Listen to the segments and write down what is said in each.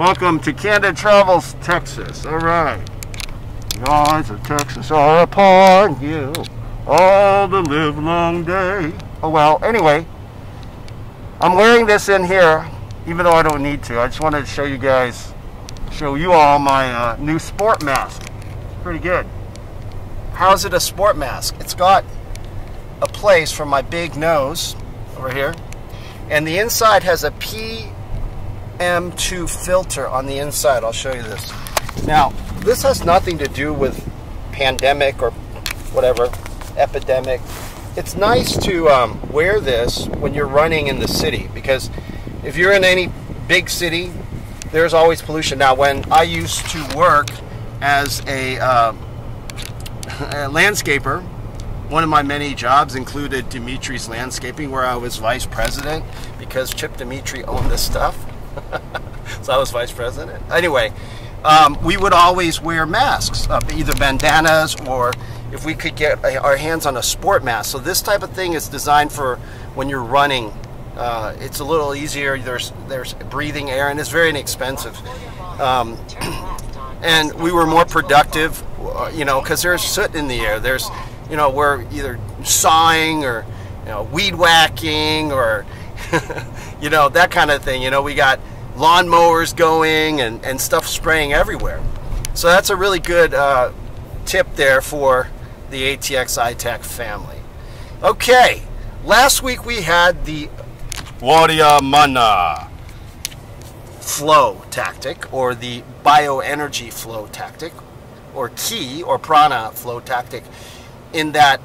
Welcome to Candid Travels, Texas. All right. The eyes of Texas are upon you all the live long day. Oh, well, anyway, I'm wearing this in here, even though I don't need to. I just wanted to show you guys, show you all my uh, new sport mask. Pretty good. How's it a sport mask? It's got a place for my big nose over here, and the inside has a P M2 filter on the inside. I'll show you this. Now, this has nothing to do with pandemic or whatever, epidemic. It's nice to um, wear this when you're running in the city because if you're in any big city, there's always pollution. Now, when I used to work as a, uh, a landscaper, one of my many jobs included Dimitri's Landscaping, where I was vice president because Chip Dimitri owned this stuff. so I was vice president. Anyway, um, we would always wear masks, uh, either bandanas or if we could get our hands on a sport mask. So this type of thing is designed for when you're running. Uh, it's a little easier. There's there's breathing air and it's very inexpensive. Um, and we were more productive, uh, you know, because there's soot in the air. There's, you know, we're either sawing or, you know, weed whacking or you know, that kind of thing. You know, we got lawnmowers going and, and stuff spraying everywhere. So that's a really good uh, tip there for the ATX ITAC family. Okay, last week we had the Warrior Mana flow tactic or the bioenergy flow tactic or ki or prana flow tactic in that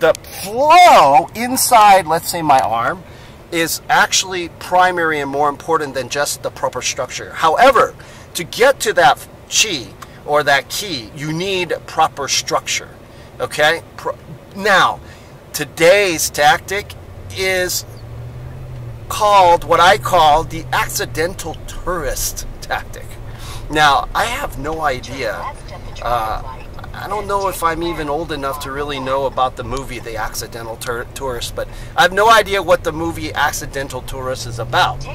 the flow inside, let's say my arm, is actually primary and more important than just the proper structure. However, to get to that chi or that ki, you need proper structure. Okay? Now, today's tactic is called what I call the accidental tourist tactic. Now, I have no idea uh, I don't know if I'm even old enough to really know about the movie The Accidental Tur Tourist, but I have no idea what the movie Accidental Tourist is about.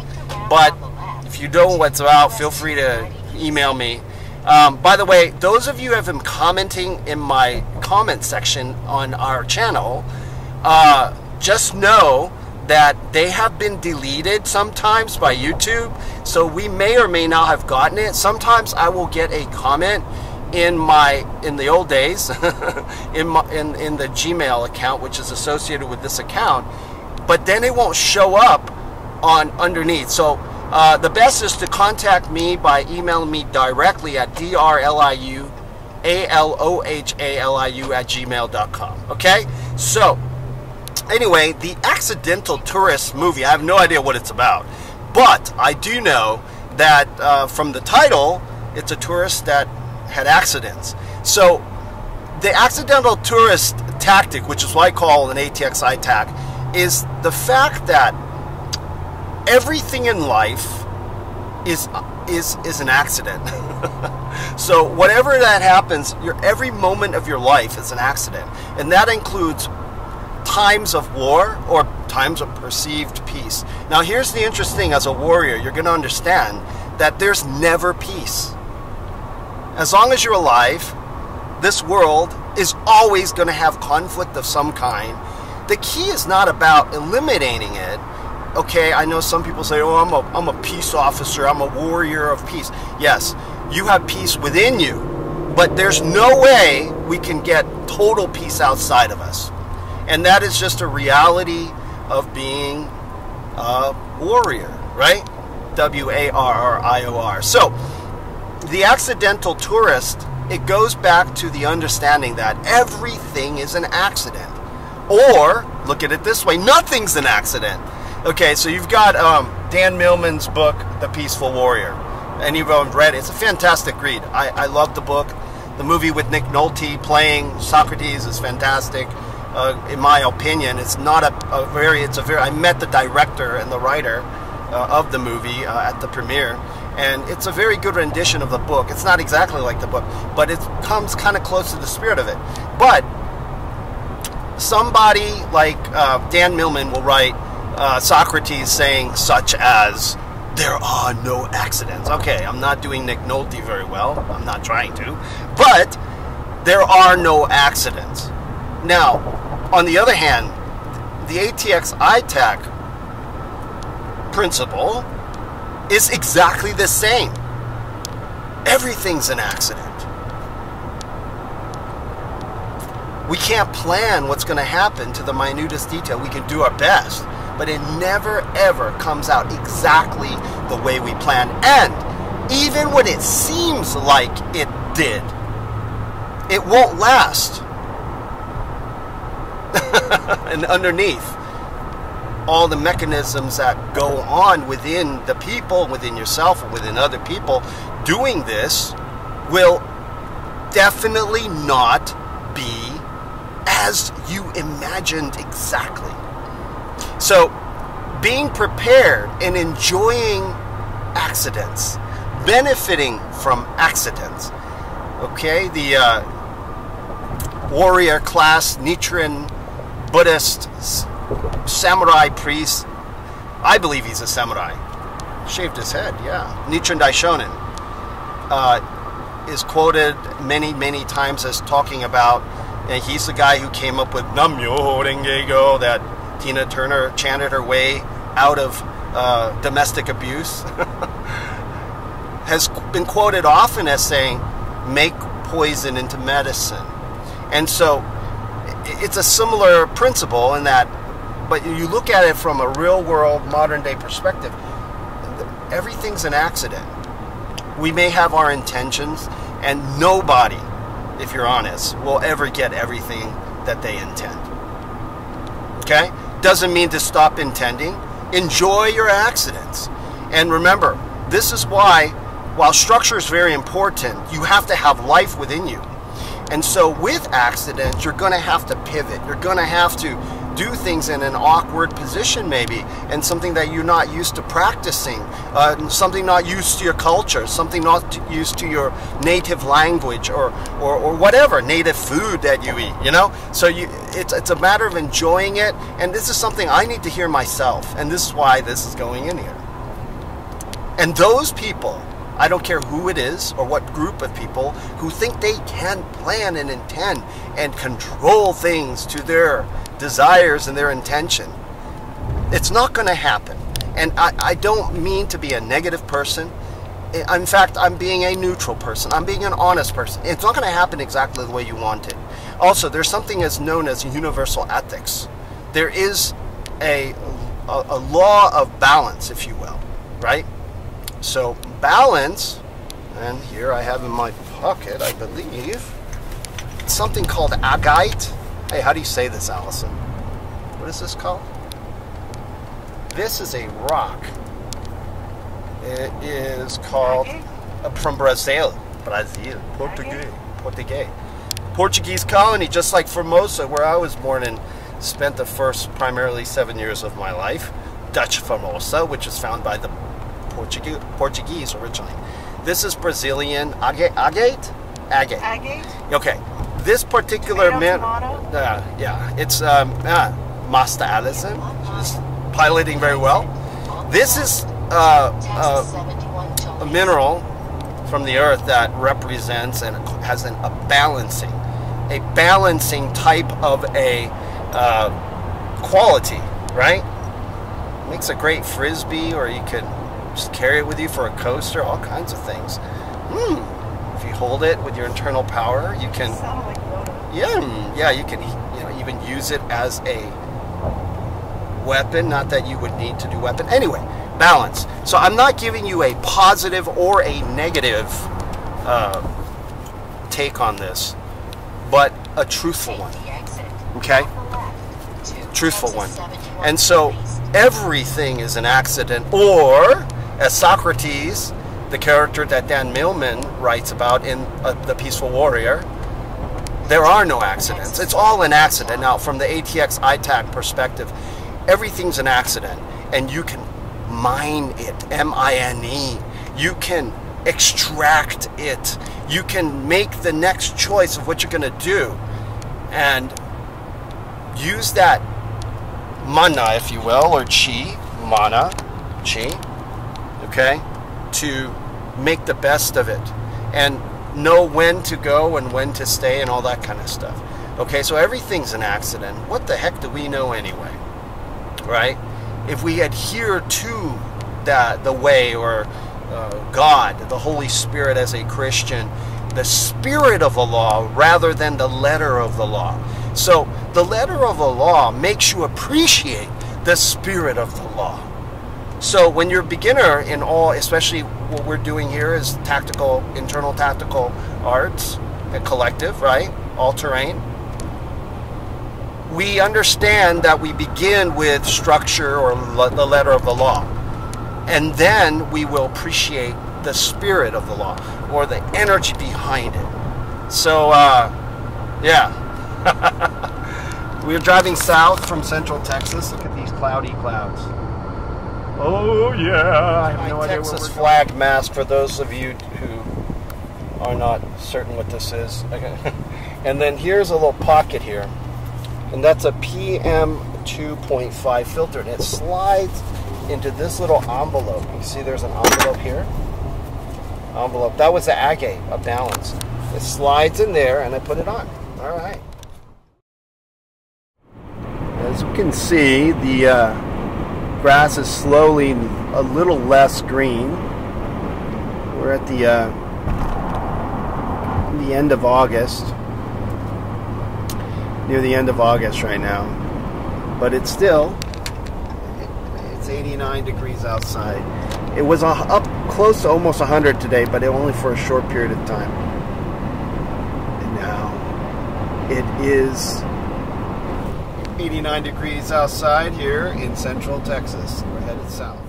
But if you don't know what's about, feel free to email me. Um, by the way, those of you who have been commenting in my comment section on our channel, uh, just know that they have been deleted sometimes by YouTube, so we may or may not have gotten it. Sometimes I will get a comment in my in the old days in my in, in the Gmail account which is associated with this account but then it won't show up on underneath. So uh, the best is to contact me by emailing me directly at drliu a-l-o-h-a-l-i-u at gmail.com okay? So anyway the accidental tourist movie i have no idea what it's about but i do know that uh, from the title it's a tourist that had accidents. So the accidental tourist tactic, which is what I call an ATX ITAC, is the fact that everything in life is is is an accident. so whatever that happens, your every moment of your life is an accident, and that includes times of war or times of perceived peace. Now here's the interesting as a warrior, you're going to understand that there's never peace as long as you're alive, this world is always going to have conflict of some kind. The key is not about eliminating it. Okay, I know some people say, oh, I'm a, I'm a peace officer, I'm a warrior of peace. Yes, you have peace within you, but there's no way we can get total peace outside of us. And that is just a reality of being a warrior, right? W A R R I O R. So, the accidental tourist, it goes back to the understanding that everything is an accident. Or, look at it this way, nothing's an accident. Okay, so you've got um, Dan Millman's book, The Peaceful Warrior. Anyone read it? It's a fantastic read. I, I love the book. The movie with Nick Nolte playing Socrates is fantastic. Uh, in my opinion, it's not a, a, very, it's a very, I met the director and the writer uh, of the movie uh, at the premiere and it's a very good rendition of the book. It's not exactly like the book, but it comes kind of close to the spirit of it. But somebody like uh, Dan Millman will write uh, Socrates saying such as, there are no accidents. Okay, I'm not doing Nick Nolte very well. I'm not trying to. But there are no accidents. Now, on the other hand, the ATX ITAC principle is exactly the same. Everything's an accident. We can't plan what's going to happen to the minutest detail. We can do our best, but it never ever comes out exactly the way we planned. And even when it seems like it did, it won't last. and underneath, all the mechanisms that go on within the people, within yourself, within other people doing this will definitely not be as you imagined exactly. So, being prepared and enjoying accidents, benefiting from accidents. Okay, the uh, warrior class, Nichiren Buddhist samurai priest. I believe he's a samurai. Shaved his head, yeah. Nichiren Daishonin uh, is quoted many, many times as talking about, and he's the guy who came up with Namyo Renge that Tina Turner chanted her way out of uh, domestic abuse. has been quoted often as saying, make poison into medicine. And so it's a similar principle in that, but you look at it from a real world, modern day perspective, everything's an accident. We may have our intentions, and nobody, if you're honest, will ever get everything that they intend. Okay? Doesn't mean to stop intending. Enjoy your accidents. And remember, this is why, while structure is very important, you have to have life within you. And so, with accidents, you're going to have to pivot. You're going to have to do things in an awkward position, maybe, and something that you're not used to practicing, uh, something not used to your culture, something not used to your native language, or, or, or whatever native food that you eat. You know, so you it's it's a matter of enjoying it. And this is something I need to hear myself, and this is why this is going in here. And those people I don't care who it is or what group of people who think they can plan and intend and control things to their desires and their intention. It's not going to happen. And I, I don't mean to be a negative person. In fact, I'm being a neutral person. I'm being an honest person. It's not going to happen exactly the way you want it. Also, there's something as known as universal ethics. There is a, a, a law of balance, if you will, right? So balance, and here I have in my pocket, I believe, something called agate. Hey, how do you say this, Allison? What is this called? This is a rock. It is called uh, from Brazil, Brazil, Portuguese, Portuguese, Portuguese colony, just like Formosa, where I was born and spent the first primarily seven years of my life. Dutch Formosa, which is found by the Portuguese, Portuguese originally. This is Brazilian agate. Agate. Agate. Agate. Okay. This particular man. Uh, yeah, it's um, uh, Master Allison. She's piloting very well. This is uh, a mineral from the earth that represents and has an, a balancing, a balancing type of a uh, quality, right? Makes a great frisbee, or you could just carry it with you for a coaster, all kinds of things. Hmm. Hold it with your internal power, you can. Yeah, hmm, yeah, you can. You know, even use it as a weapon. Not that you would need to do weapon. Anyway, balance. So I'm not giving you a positive or a negative uh, take on this, but a truthful one. Okay, truthful one. And so everything is an accident or as Socrates, the character that Dan Millman writes about in uh, The Peaceful Warrior, there are no accidents. It's all an accident. Now, from the ATX ITAC perspective, everything's an accident, and you can mine it, M I N E. You can extract it. You can make the next choice of what you're going to do, and use that mana, if you will, or chi, mana, chi, okay, to make the best of it and know when to go and when to stay and all that kind of stuff. Okay, so everything's an accident. What the heck do we know anyway? Right? If we adhere to that, the way or uh, God, the Holy Spirit as a Christian, the spirit of the law rather than the letter of the law. So the letter of the law makes you appreciate the spirit of the law. So when you're a beginner in all, especially what we're doing here is tactical, internal tactical arts, a collective, right? All terrain. We understand that we begin with structure or the letter of the law. And then we will appreciate the spirit of the law or the energy behind it. So, uh, yeah. We're driving south from central Texas. Look at these cloudy clouds. Oh yeah, I have My no Texas flag mast for those of you who are not certain what this is. Okay. and then here's a little pocket here. And that's a PM 2.5 filter. And it slides into this little envelope. You see there's an envelope here? Envelope. That was the agate, a balance. It slides in there and I put it on. All right. As you can see, the uh, grass is slowly a little less green. We're at the uh, the end of August, near the end of August right now, but it's still it's 89 degrees outside. It was up close to almost 100 today, but only for a short period of time. And now it is 89 degrees outside here in central Texas. We're headed south.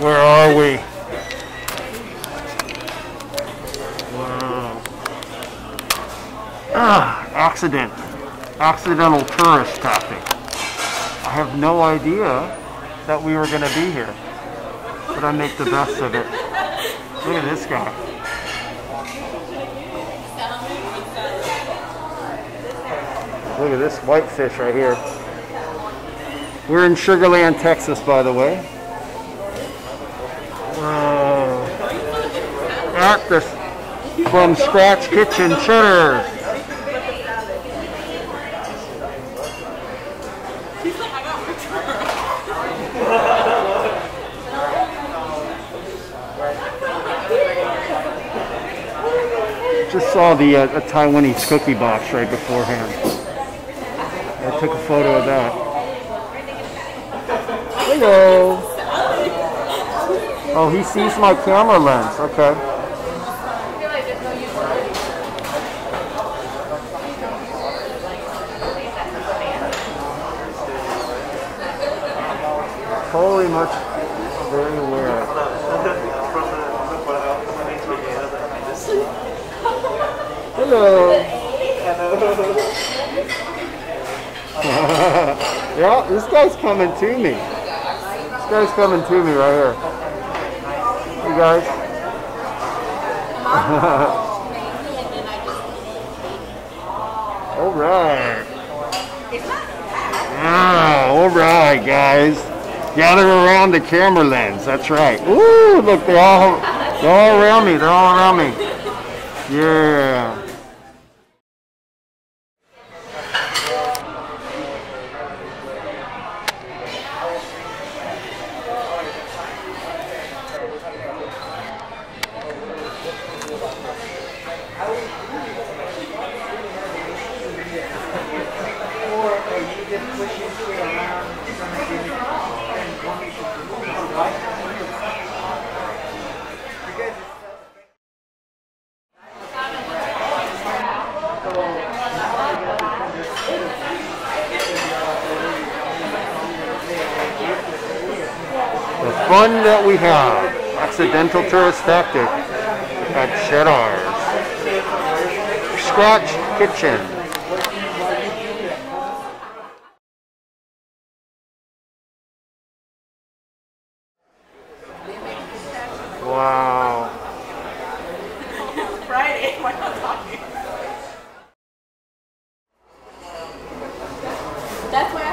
Where are we? Wow. Ah, accident. Accidental tourist tactic. I have no idea that we were going to be here. But I make the best of it. Look at this guy. Look at this whitefish right here. We're in Sugar Land, Texas, by the way. At the From Scratch Kitchen Cheddar. Just saw the uh, a Taiwanese cookie box right beforehand. I took a photo of that. Hello. Oh, he sees my camera lens. Okay. Totally much very aware. Hello. yeah, this guy's coming to me. This guy's coming to me right here. You guys. all right. Ah, all right, guys. Gather around the camera lens. That's right. Ooh, look, they're all, they're all around me. They're all around me. Yeah. that we have, accidental tourist tactic at Cheddar's. Scratch Kitchen. Wow. Friday, why not talking? That's why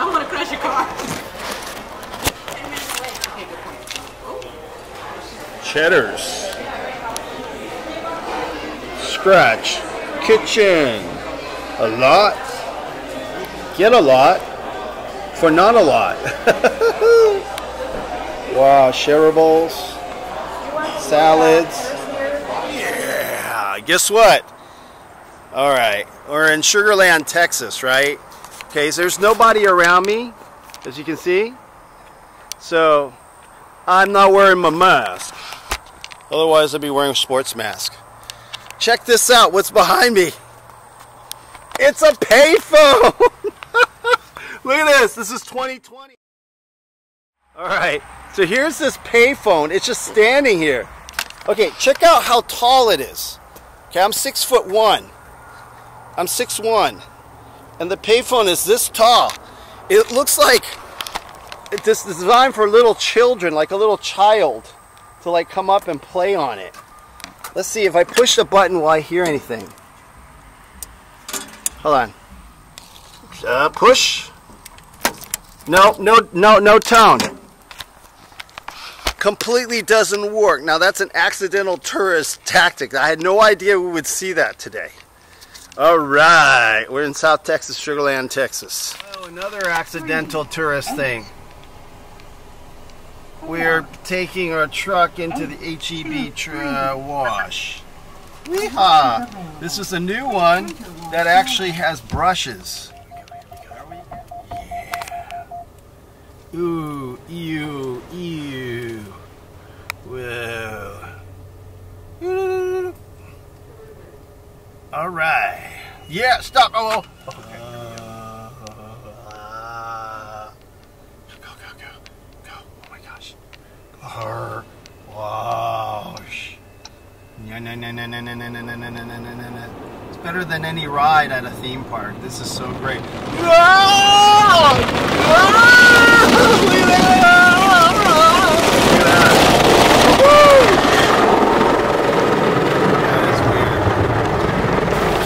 I want to crash your car. Cheddar's. Scratch. Kitchen. A lot. Get a lot. For not a lot. wow, shareables. Salads. Yeah. Guess what? All right. We're in Sugarland, Texas, right? Okay, so there's nobody around me, as you can see. So, I'm not wearing my mask. Otherwise, I'd be wearing a sports mask. Check this out. What's behind me? It's a payphone. Look at this. This is 2020. All right. So here's this payphone. It's just standing here. Okay, check out how tall it is. Okay, I'm six foot one. I'm six one, and the payphone is this tall. It looks like it's designed for little children, like a little child, to like come up and play on it. Let's see if I push the button, will I hear anything? Hold on. Uh, push. No, no, no, no tone. Completely doesn't work. Now that's an accidental tourist tactic. I had no idea we would see that today. All right, we're in South Texas, Sugarland, Texas. Oh, another accidental tourist thing. We're taking our truck into the HEB wash. Weehaw! This is a new one that actually has brushes. Yeah. Ooh, ew, ew. Whoa. All right. Yeah, stop. Oh. oh. Uh, go, go, go, go. Oh my gosh. Her. Wash. No, no, no, no, no, no, no, no, no, no, no, no. It's better than any ride at a theme park. This is so great. Ah! Ah! Look at that! Look at that. Woo!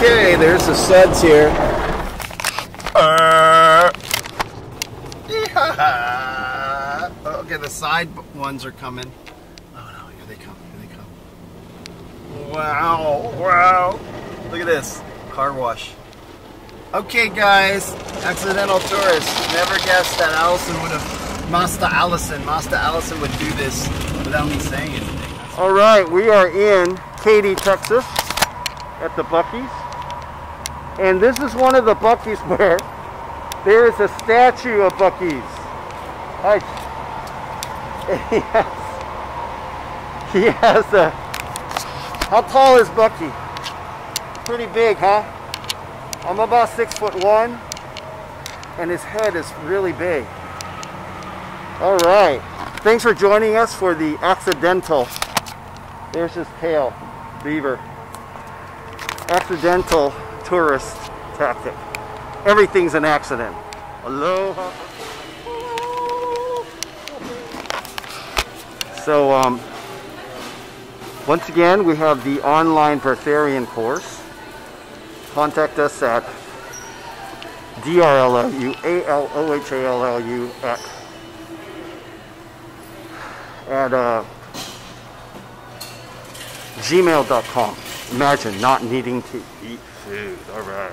Okay, there's the suds here. Uh, yeah. Okay, the side ones are coming. Oh no, here they come, here they come. Wow, wow. Look at this, car wash. Okay guys, accidental tourist. Never guessed that Allison would have, Master Allison, Master Allison would do this without me saying anything. All right, we are in Katy, Texas at the Buc-ee's. And this is one of the Buc-ee's where there is a statue of Buc-ee's. Hi. He has, he has a, how tall is Buc-ee? Pretty big, huh? I'm about six foot one, and his head is really big. All right. Thanks for joining us for the accidental. There's his tail, beaver. Accidental tourist tactic. Everything's an accident. Aloha. So, um, once again, we have the online Breatharian course. Contact us at D-R-L-L-U, A-L-O-H-A-L-L-U at, at uh, gmail.com. Imagine not needing to eat Dude, alright.